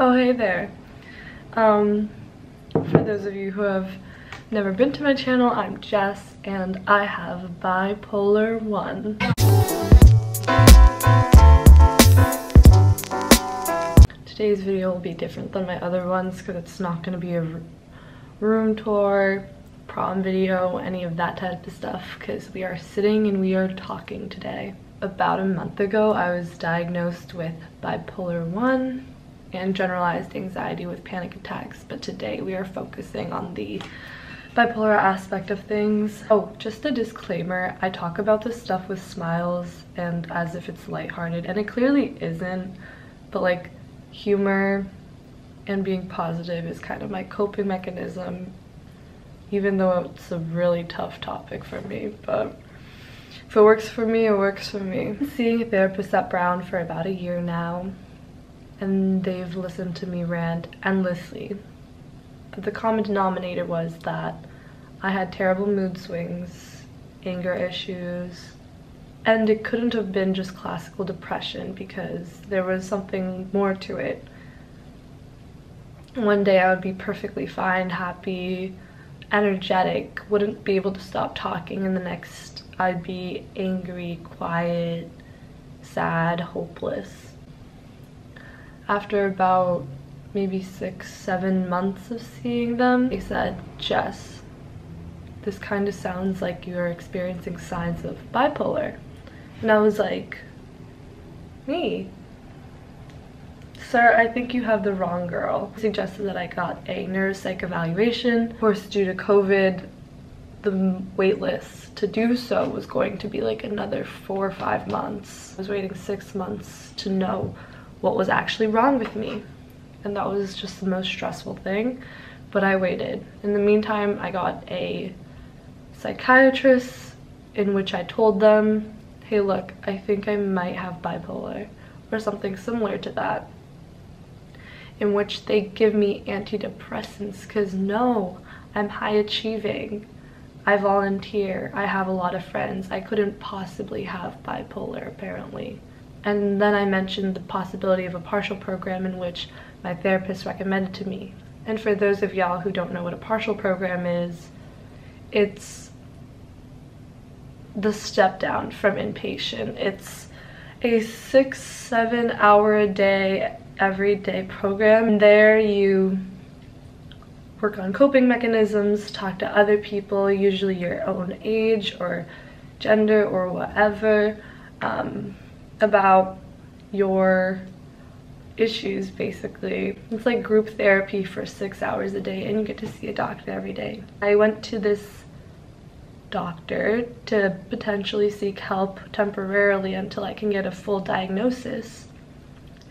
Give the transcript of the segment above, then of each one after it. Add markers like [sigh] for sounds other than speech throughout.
Oh, hey there. Um, for those of you who have never been to my channel, I'm Jess and I have bipolar 1. Today's video will be different than my other ones because it's not going to be a room tour, prom video, any of that type of stuff because we are sitting and we are talking today. About a month ago, I was diagnosed with bipolar 1 and generalized anxiety with panic attacks, but today we are focusing on the bipolar aspect of things. Oh, just a disclaimer, I talk about this stuff with smiles and as if it's lighthearted, and it clearly isn't, but like humor and being positive is kind of my coping mechanism, even though it's a really tough topic for me, but if it works for me, it works for me. Seeing a therapist at Brown for about a year now, and they've listened to me rant endlessly. But the common denominator was that I had terrible mood swings, anger issues, and it couldn't have been just classical depression because there was something more to it. One day I would be perfectly fine, happy, energetic, wouldn't be able to stop talking, and the next I'd be angry, quiet, sad, hopeless after about maybe six, seven months of seeing them, they said, Jess, this kind of sounds like you're experiencing signs of bipolar. And I was like, me? Sir, I think you have the wrong girl. Suggested that I got a neuropsych evaluation. Of course, due to COVID, the wait list to do so was going to be like another four or five months. I was waiting six months to know what was actually wrong with me. And that was just the most stressful thing, but I waited. In the meantime, I got a psychiatrist in which I told them, hey look, I think I might have bipolar or something similar to that. In which they give me antidepressants because no, I'm high achieving. I volunteer, I have a lot of friends. I couldn't possibly have bipolar apparently. And then I mentioned the possibility of a partial program in which my therapist recommended to me. And for those of y'all who don't know what a partial program is, it's the step down from inpatient. It's a six, seven hour a day, everyday program. And there you work on coping mechanisms, talk to other people, usually your own age or gender or whatever. Um, about your issues basically. It's like group therapy for six hours a day and you get to see a doctor every day. I went to this doctor to potentially seek help temporarily until I can get a full diagnosis.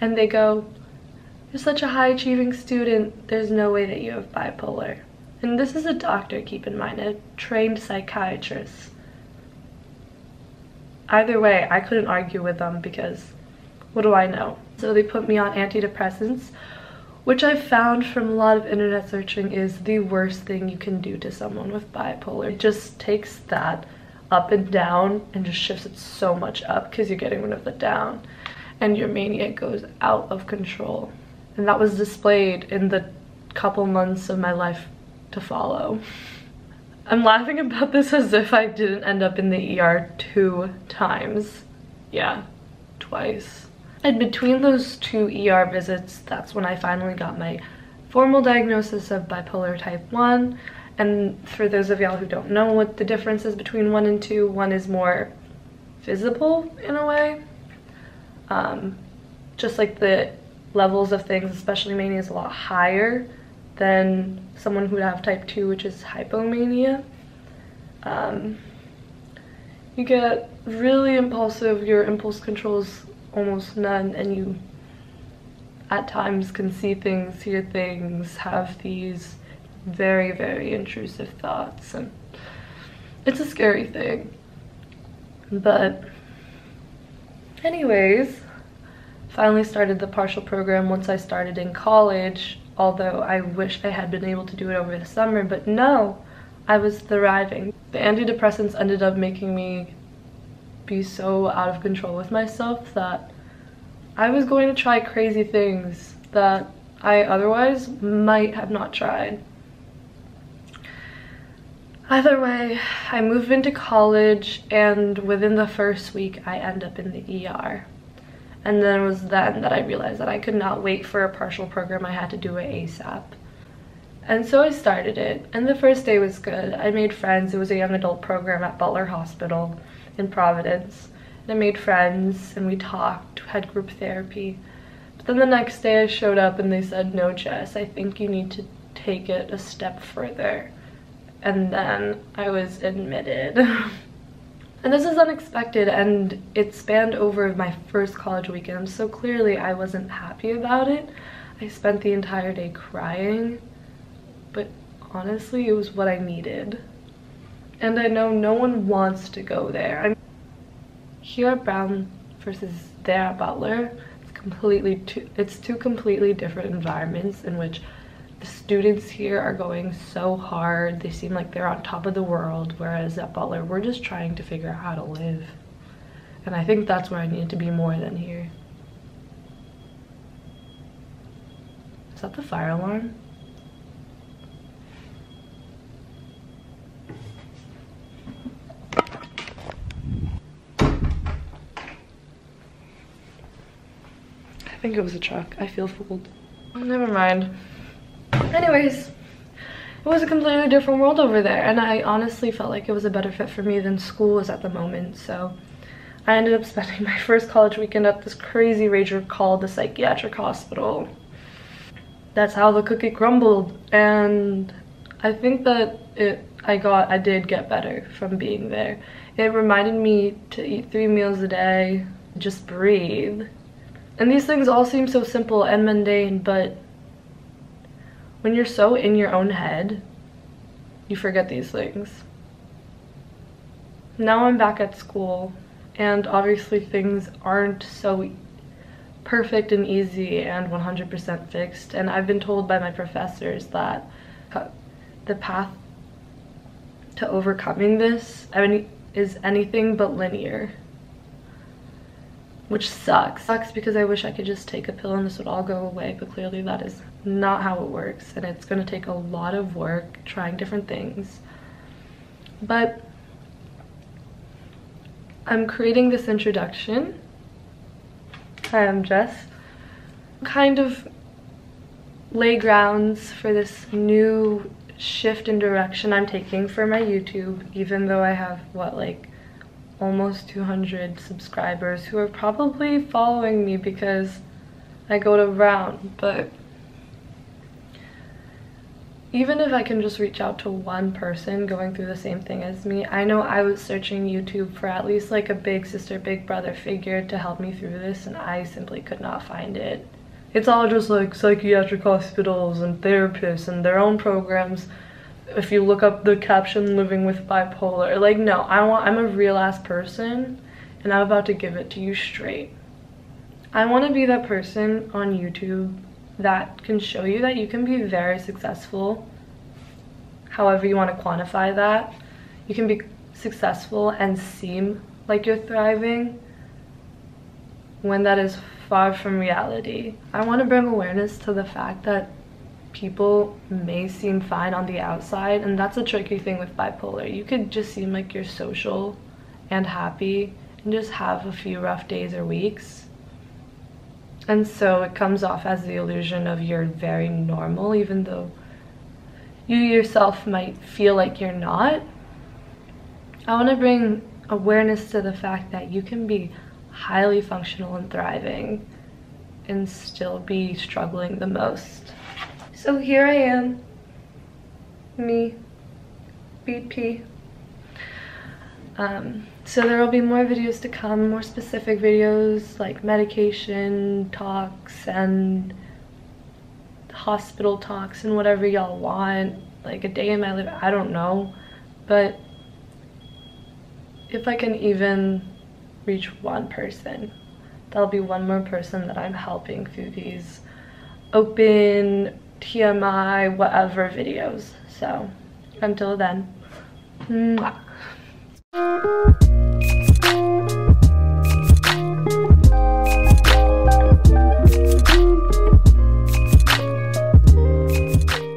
And they go, you're such a high achieving student, there's no way that you have bipolar. And this is a doctor, keep in mind, a trained psychiatrist either way, I couldn't argue with them because what do I know? So they put me on antidepressants, which I've found from a lot of internet searching is the worst thing you can do to someone with bipolar. It just takes that up and down and just shifts it so much up because you're getting rid of the down and your mania goes out of control. And that was displayed in the couple months of my life to follow. I'm laughing about this as if I didn't end up in the ER two times. Yeah, twice. And between those two ER visits, that's when I finally got my formal diagnosis of bipolar type 1. And for those of y'all who don't know what the difference is between 1 and 2, 1 is more visible in a way. Um, just like the levels of things, especially mania, is a lot higher than someone who would have type 2, which is hypomania. Um, you get really impulsive, your impulse controls almost none, and you at times can see things, hear things, have these very, very intrusive thoughts, and it's a scary thing. But anyways, finally started the partial program once I started in college although I wish I had been able to do it over the summer, but no, I was thriving. The antidepressants ended up making me be so out of control with myself that I was going to try crazy things that I otherwise might have not tried. Either way, I move into college and within the first week I end up in the ER. And then it was then that I realized that I could not wait for a partial program, I had to do it ASAP. And so I started it, and the first day was good. I made friends. It was a young adult program at Butler Hospital in Providence. And I made friends, and we talked, had group therapy. But then the next day I showed up and they said, no, Jess, I think you need to take it a step further. And then I was admitted. [laughs] and this is unexpected and it spanned over my first college weekend, so clearly I wasn't happy about it. I spent the entire day crying but honestly, it was what I needed. And I know no one wants to go there. I'm here at Brown versus there Butler. It's completely two, it's two completely different environments in which the students here are going so hard. They seem like they're on top of the world, whereas at Butler, we're just trying to figure out how to live. And I think that's where I need to be more than here. Is that the fire alarm? I think it was a truck. I feel fooled. Never mind. Anyways, it was a completely different world over there and I honestly felt like it was a better fit for me than school was at the moment. So I ended up [laughs] spending my first college weekend at this crazy rager called the psychiatric hospital. That's how the cookie crumbled and I think that it I got I did get better from being there. It reminded me to eat three meals a day, just breathe and these things all seem so simple and mundane, but when you're so in your own head, you forget these things. Now I'm back at school, and obviously things aren't so perfect and easy and 100% fixed. And I've been told by my professors that the path to overcoming this is anything but linear which sucks. Sucks because I wish I could just take a pill and this would all go away, but clearly that is not how it works and it's gonna take a lot of work trying different things. But I'm creating this introduction. Hi, I'm Jess. Kind of lay grounds for this new shift in direction I'm taking for my YouTube, even though I have, what, like almost 200 subscribers who are probably following me because I go to Brown, but even if I can just reach out to one person going through the same thing as me, I know I was searching YouTube for at least like a big sister, big brother figure to help me through this and I simply could not find it. It's all just like psychiatric hospitals and therapists and their own programs if you look up the caption living with bipolar like no i want i'm a real ass person and i'm about to give it to you straight. I want to be that person on youtube that can show you that you can be very successful however you want to quantify that. You can be successful and seem like you're thriving when that is far from reality. I want to bring awareness to the fact that people may seem fine on the outside and that's a tricky thing with bipolar. You could just seem like you're social and happy and just have a few rough days or weeks. And so it comes off as the illusion of you're very normal even though you yourself might feel like you're not. I want to bring awareness to the fact that you can be highly functional and thriving and still be struggling the most so here I am, me, BP. Um, so there will be more videos to come, more specific videos like medication talks and hospital talks and whatever y'all want, like a day in my life, I don't know. But if I can even reach one person, that'll be one more person that I'm helping through these open TMI, whatever videos. So until then, mwah.